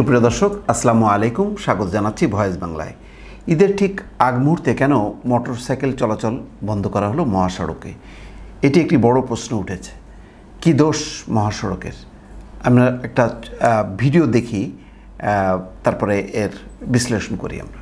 সুপ্রিয় দর্শক, আসসালামু আলাইকুম। স্বাগত জানাচ্ছি ভয়েস বাংলায়। ঈদের ঠিক আগ মুহূর্তে কেন মোটরসাইকেল চলাচল বন্ধ করা হলো মহাসড়কে? এটি একটি বড় প্রশ্ন উঠেছে। কি দোষ মহাসড়কের? আমরা একটা ভিডিও দেখি তারপরে এর বিশ্লেষণ করি আমরা।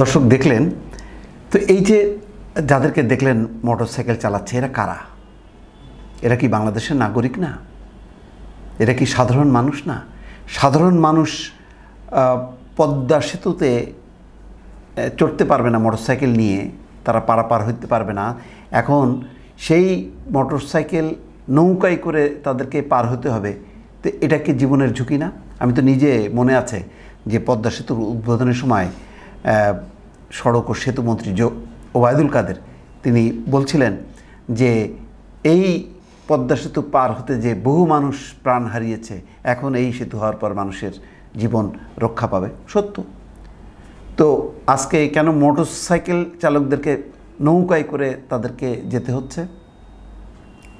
দর্শক দেখলেন, তো এই যে যাদেরকে দেখলেন মোটরসাইকেল চালাচ্ছে, এরা কারা? এরা কি বাংলাদেশের নাগরিক না? এরা কি সাধারণ মানুষ না? সাধারণ মানুষ পদ্মা সেতুতে চড়তে পারবে না মোটরসাইকেল নিয়ে, তারা পারাপার হইতে পারবে না। এখন সেই মোটরসাইকেল নৌকায় করে তাদেরকে পার হতে হবে, তো এটা কি জীবনের ঝুঁকি না? আমি তো নিজে মনে আছে যে পদ্মা সেতুর উদ্বোধনের সময় সড়ক ও সেতুমন্ত্রী ওবায়দুল কাদের, তিনি বলছিলেন যে এই পদ্মা সেতু পার হতে যে বহু মানুষ প্রাণ হারিয়েছে, এখন এই সেতু হওয়ার পর মানুষের জীবন রক্ষা পাবে। সত্য। তো আজকে কেন মোটরসাইকেল চালকদেরকে নৌকায় করে তাদেরকে যেতে হচ্ছে?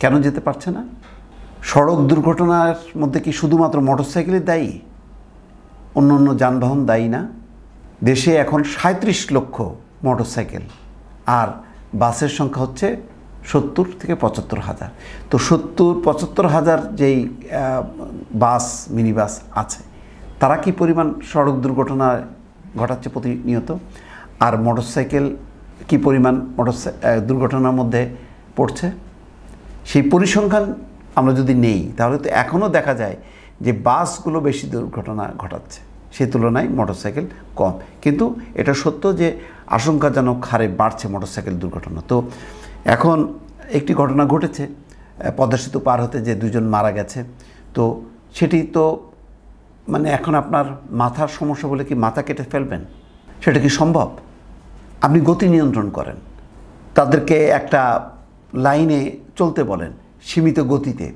কেন যেতে পারছে না? সড়ক দুর্ঘটনার মধ্যে কি শুধুমাত্র মোটরসাইকেলই দায়ী? অন্য অন্য যানবাহন দায়ী না? দেশে এখন সাঁত্রিশ লক্ষ মোটরসাইকেল আর বাসের সংখ্যা হচ্ছে সত্তর থেকে পঁচাত্তর হাজার। তো সত্তর, পঁচাত্তর হাজার যেই বাস মিনি বাস আছে, তারা কি পরিমাণ সড়ক দুর্ঘটনা ঘটাচ্ছে প্রতিনিয়ত? আর মোটরসাইকেল কি পরিমাণ মোটর দুর্ঘটনার মধ্যে পড়ছে? সেই পরিসংখ্যান আমরা যদি নেই, তাহলে তো এখনও দেখা যায় যে বাসগুলো বেশি দুর্ঘটনা ঘটাচ্ছে। সেই তুলনায় মোটরসাইকেল কম। কিন্তু এটা সত্য যে আশঙ্কাজনক হারে বাড়ছে মোটরসাইকেল দুর্ঘটনা। তো এখন একটি ঘটনা ঘটেছে, পদ্মা সেতু পার হতে যে দুজন মারা গেছে। তো সেটি তো মানে এখন আপনার মাথার সমস্যা বলে কি মাথা কেটে ফেলবেন? সেটা কি সম্ভব? আপনি গতি নিয়ন্ত্রণ করেন। তাদেরকে একটা লাইনে চলতে বলেন, সীমিত গতিতে।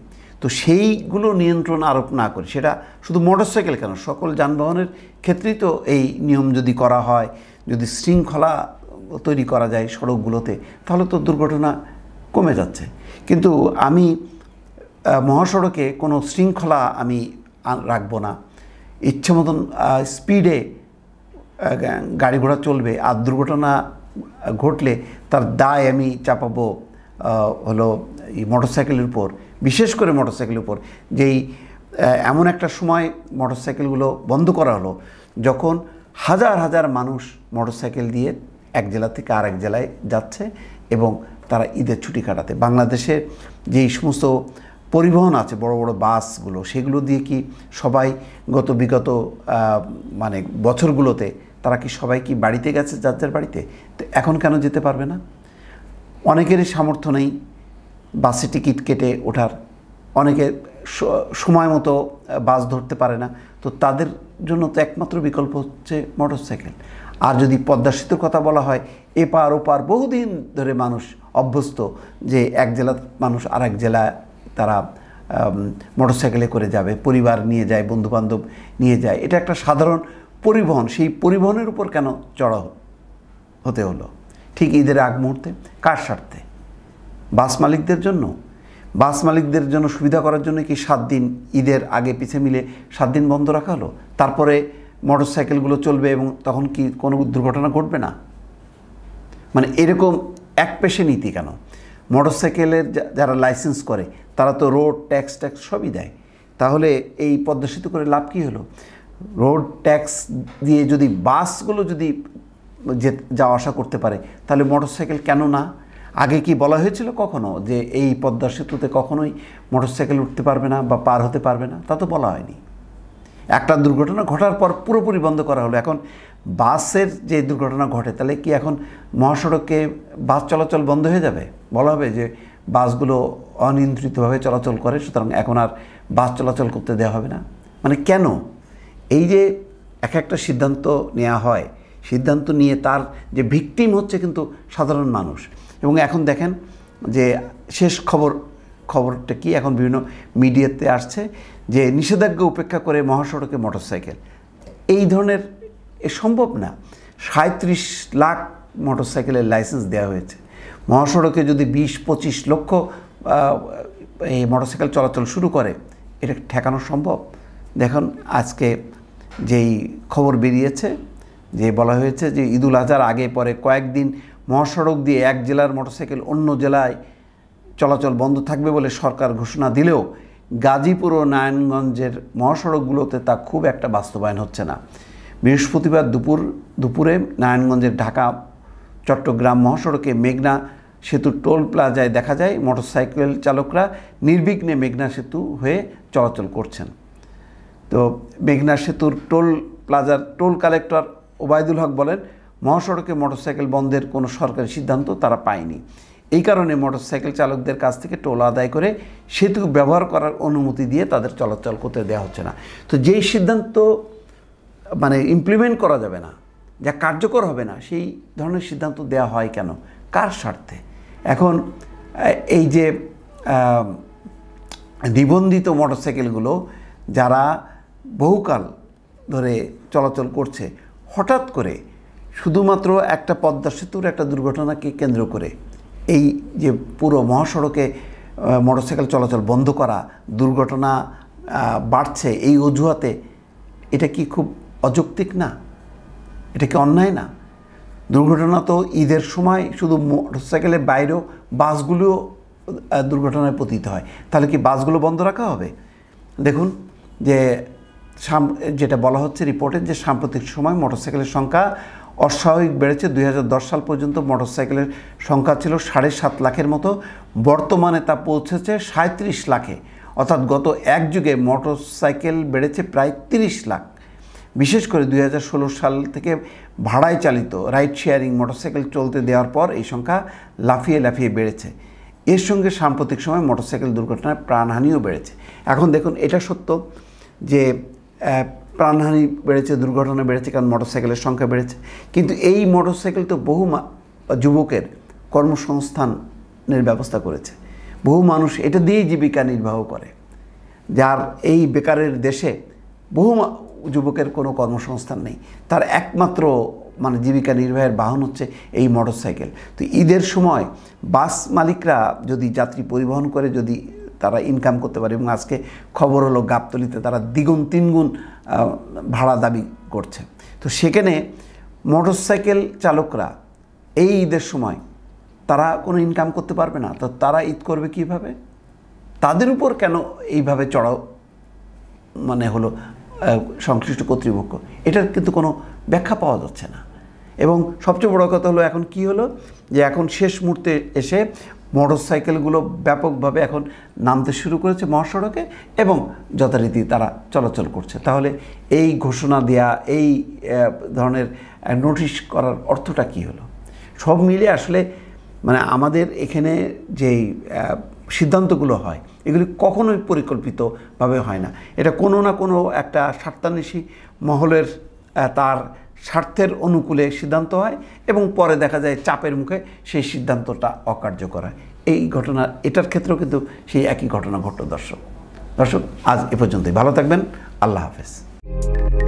তো সেইগুলো নিয়ন্ত্রণ আরোপ না করে, সেটা শুধু মোটরসাইকেল কেন, সকল যানবাহনের ক্ষেত্রেই তো এই নিয়ম যদি করা হয়, যদি শৃঙ্খলা তৈরি করা যায় সড়কগুলোতে, তাহলে তো দুর্ঘটনা কমে যাচ্ছে। কিন্তু আমি মহাসড়কে কোনো শৃঙ্খলা আমি রাখব না। ইচ্ছে মতন স্পিডে গাড়ি ঘোড়া চলবে, আর দুর্ঘটনা ঘটলে তার দায় আমি চাপাবো হলো এই মোটরসাইকেলের উপর, বিশেষ করে মোটরসাইকেলের উপর, যেই এমন একটা সময় মোটরসাইকেলগুলো বন্ধ করা হলো, যখন হাজার হাজার মানুষ মোটরসাইকেল দিয়ে এক জেলা থেকে আরেক জেলায় যাচ্ছে এবং তারা ঈদের ছুটি কাটাতে। বাংলাদেশের যেই সমস্ত পরিবহন আছে, বড় বড় বাসগুলো, সেগুলো দিয়ে কি সবাই গত বিগত মানে বছরগুলোতে তারা কি সবাই কি বাড়িতে গেছে যার বাড়িতে? তো এখন কেন যেতে পারবে না? অনেকেরই সামর্থ্য নেই বাসে টিকিট কেটে ওঠার। অনেকে সময় মতো বাস ধরতে পারে না। তো তাদের জন্য তো একমাত্র বিকল্প হচ্ছে মোটরসাইকেল। আর যদি পদ্মা সেতুর কথা বলা হয় এপার ওপার বহুদিন ধরে মানুষ অভ্যস্ত যে এক জেলার মানুষ আর এক জেলায় তারা মোটরসাইকেলে করে যাবে, পরিবার নিয়ে যায়, বন্ধুবান্ধব নিয়ে যায়। এটা একটা সাধারণ পরিবহন। সেই পরিবহনের উপর কেন চড়া হতে হলো? ঠিক ঈদের আগ মুহূর্তে কার স্বার্থে? বাস মালিকদের জন্য? বাস মালিকদের জন্য সুবিধা করার জন্য কি সাত দিন ঈদের আগে পিছে মিলে সাত দিন বন্ধ রাখা হলো? তারপরে মোটরসাইকেলগুলো চলবে এবং তখন কি কোনো দুর্ঘটনা ঘটবে না? মানে এরকম এক পেশে নীতি কেন? মোটরসাইকেলের যা- যারা লাইসেন্স করে, তারা তো রোড, ট্যাক্স ট্যাক্স সবই দেয়। তাহলে এই পদ্মা সেতু করে লাভ কী হলো? রোড, ট্যাক্স দিয়ে যদি বাসগুলো যদি যে যাওয়া আসা করতে পারে, তাহলে মোটরসাইকেল কেন না? আগে কি বলা হয়েছিল কখনো যে এই পদ্মা সেতুতে কখনোই মোটরসাইকেল উঠতে পারবে না বা পার হতে পারবে না? তা তো বলা হয়নি। একটা দুর্ঘটনা ঘটার পর পুরোপুরি বন্ধ করা হলো। এখন বাসের যে দুর্ঘটনা ঘটে, তাহলে কি এখন মহাসড়কে বাস চলাচল বন্ধ হয়ে যাবে? বলা হবে যে বাসগুলো অনিয়ন্ত্রিতভাবে চলাচল করে, সুতরাং এখন আর বাস চলাচল করতে দেওয়া হবে না। মানে কেন? এই যে এক একটা সিদ্ধান্ত নেওয়া হয় সিদ্ধান্ত নিয়ে তার যে ভিকটিম হচ্ছে কিন্তু সাধারণ মানুষ। এবং এখন দেখেন যে শেষ খবর, খবরটা কি? এখন বিভিন্ন মিডিয়াতে আসছে যে নিষেধাজ্ঞা উপেক্ষা করে মহাসড়কে মোটরসাইকেল। এই ধরনের এ সম্ভব না। সাঁত্রিশ লাখ মোটরসাইকেলের লাইসেন্স দেওয়া হয়েছে। মহাসড়কে যদি বিশ, পঁচিশ লক্ষ এই মোটরসাইকেল চলাচল শুরু করে, এটা ঠেকানো সম্ভব? দেখুন, আজকে যেই খবর বেরিয়েছে যে বলা হয়েছে যে ঈদুল আজহার আগে পরে কয়েকদিন মহাসড়ক দিয়ে এক জেলার মোটরসাইকেল অন্য জেলায় চলাচল বন্ধ থাকবে বলে সরকার ঘোষণা দিলেও গাজীপুর ও নারায়ণগঞ্জের মহাসড়কগুলোতে তা খুব একটা বাস্তবায়ন হচ্ছে না। বৃহস্পতিবার দুপুর, দুপুরে নারায়ণগঞ্জের ঢাকা, চট্টগ্রাম মহাসড়কে মেঘনা সেতুর টোল প্লাজায় দেখা যায় মোটরসাইকেল চালকরা নির্বিঘ্নে মেঘনা সেতু হয়ে চলাচল করছেন। তো মেঘনা সেতুর টোল প্লাজার টোল কালেক্টর ওবায়দুল হক বলেন, মহাসড়কে মোটরসাইকেল বন্ধের কোনো সরকারি সিদ্ধান্ত তারা পায়নি। এই কারণে মোটরসাইকেল চালকদের কাছ থেকে টোল আদায় করে সেতু ব্যবহার করার অনুমতি দিয়ে তাদের চলাচল করতে দেওয়া হচ্ছে না। তো যেই সিদ্ধান্ত মানে ইমপ্লিমেন্ট করা যাবে না, যা কার্যকর হবে না, সেই ধরনের সিদ্ধান্ত দেওয়া হয় কেন? কার স্বার্থে? এখন, এই যে নিবন্ধিত মোটরসাইকেলগুলো যারা বহুকাল ধরে চলাচল করছে হঠাৎ করে শুধুমাত্র একটা পদ্মা সেতুর একটা দুর্ঘটনাকে কেন্দ্র করে এই যে পুরো মহাসড়কে মোটরসাইকেল চলাচল বন্ধ করা দুর্ঘটনা বাড়ছে, এই অজুহাতে এটা কি খুব অযৌক্তিক না? এটা কি অন্যায় না? দুর্ঘটনা তো ঈদের সময় শুধু মোটরসাইকেলের বাইরেও বাসগুলোও দুর্ঘটনায় পতিত হয়। তাহলে কি বাসগুলো বন্ধ রাখা হবে? দেখুন যে যেটা বলা হচ্ছে রিপোর্টে যে সাম্প্রতিক সময় মোটরসাইকেলের সংখ্যা অস্বাভাবিক বেড়েছে। দুই হাজার দশ সাল পর্যন্ত মোটরসাইকেলের সংখ্যা ছিল সাড়ে সাত লাখের মতো। বর্তমানে তা পৌঁছেছে সাঁত্রিশ লাখে। অর্থাৎ গত এক যুগে মোটরসাইকেল বেড়েছে প্রায় তিরিশ লাখ। বিশেষ করে দুই হাজার ষোলো সাল থেকে ভাড়ায় চালিত রাইড শেয়ারিং মোটরসাইকেল চলতে দেওয়ার পর এই সংখ্যা লাফিয়ে লাফিয়ে বেড়েছে। এর সঙ্গে সাম্প্রতিক সময় মোটরসাইকেল দুর্ঘটনায় প্রাণহানিও বেড়েছে। এখন দেখুন, এটা সত্য যে প্রাণহানি বেড়েছে, দুর্ঘটনা বেড়েছে, কারণ মোটরসাইকেলের সংখ্যা বেড়েছে। কিন্তু এই মোটরসাইকেল তো বহু যুবকের কর্মসংস্থানের ব্যবস্থা করেছে। বহু মানুষ এটা দিয়েই জীবিকা নির্বাহ করে। যার এই বেকারের দেশে বহু যুবকের কোনো কর্মসংস্থান নেই। তার একমাত্র মানে জীবিকা নির্বাহের বাহন হচ্ছে এই মোটরসাইকেল। তো ঈদের সময় বাস মালিকরা যদি যাত্রী পরিবহন করে, যদি তারা ইনকাম করতে পারে এবং আজকে খবর হলো গাবতলিতে তারা দ্বিগুণ, তিনগুণ ভাড়া দাবি করছে। তো সেখানে মোটরসাইকেল চালকরা এই ঈদের সময় তারা কোনো ইনকাম করতে পারবে না। তো তারা ঈদ করবে কীভাবে? তাদের উপর কেন এইভাবে চড়াও মানে হলো সংশ্লিষ্ট কর্তৃপক্ষ? এটার কিন্তু কোনো ব্যাখ্যা পাওয়া যাচ্ছে না। এবং সবচেয়ে বড় কথা হলো, এখন কি হলো? যে এখন শেষ মুহূর্তে এসে মোটরসাইকেলগুলো ব্যাপকভাবে এখন নামতে শুরু করেছে মহাসড়কে এবং যথারীতি তারা চলাচল করছে। তাহলে এই ঘোষণা দেয়া, এই ধরনের নোটিশ করার অর্থটা কি হলো? সব মিলে আসলে মানে আমাদের এখানে যেই সিদ্ধান্তগুলো হয়, এগুলি কখনোই পরিকল্পিতভাবে হয় না। এটা কোনো না কোনো একটা স্বার্থান্বেষী মহলের তার স্বার্থের অনুকূলে সিদ্ধান্ত হয় এবং পরে দেখা যায় চাপের মুখে সেই সিদ্ধান্তটা অকার্যকর হয়। এই ঘটনা, এটার ক্ষেত্রেও কিন্তু সেই একই ঘটনা ঘটল দর্শক। দর্শক, আজ এ পর্যন্তই। ভালো থাকবেন। আল্লাহ হাফেজ।